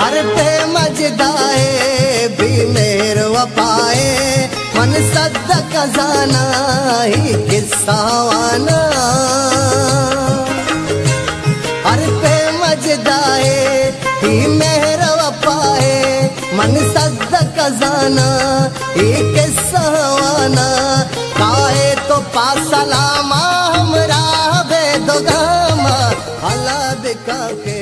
हर पे मजदाए भी मेर वपाए मन सद खजाना ही किस्सावाना हर पे मजदाए ही मेर वपाए मन सद खजाना ही किस्सावाना काहे तो पासलामा हमरा बेदोगामा हला दिखा के